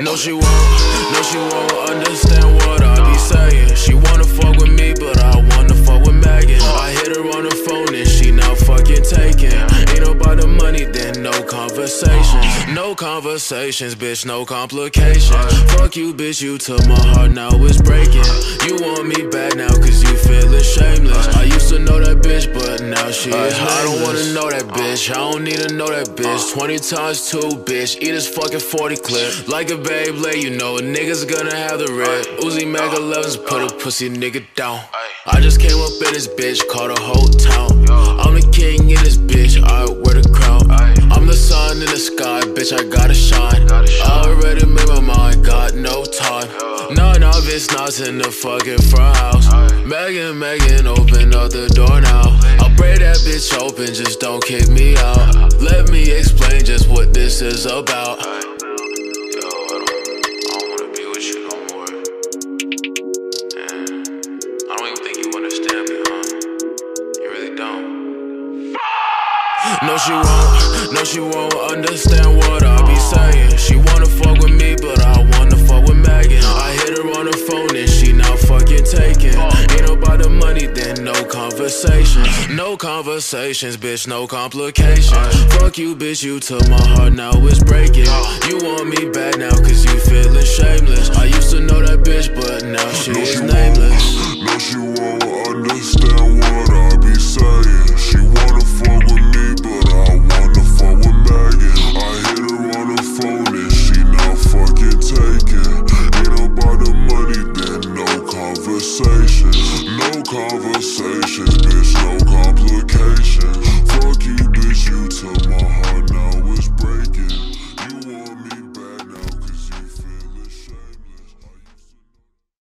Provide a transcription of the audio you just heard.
No, she won't, no, she won't understand what I be saying. She wanna fuck with me, but I wanna fuck with Megan. I hit her on the phone and she not fucking taking. Ain't about the money, then no conversations. No conversations, bitch, no complications. Fuck you, bitch, you took my heart, now it's breaking. But now uh, I don't wanna know that bitch, I don't need to know that bitch. 20 times 2, bitch, eat this fucking 40 clip. Like a Beyblade, you know a nigga's gonna have the red. Uzi Mac 11s, put a pussy nigga down. I just came up in this bitch, caught a whole town. I'm the king in this bitch, I wear the crown. I'm the sun in the sky, bitch, I gotta shine. I already made my mind, got no time. None of it's not in the fucking front house. Megan, Megan, open up the door bitch open, just don't kick me out. Let me explain just what this is about. Yo, I don't, I don't wanna be with you no more. Yeah. I don't even think you understand me, huh? You really don't. No, she won't. No, she won't understand what I be saying. She wanna then no conversations. No conversations, bitch, no complications. Fuck you, bitch, you took my heart, now it's breaking. You want me back now, cause you feeling shameless. I used to know that bitch, but now she is nameless. won't. No, she won't understand what I conversations, bitch, no complications. Fuck you.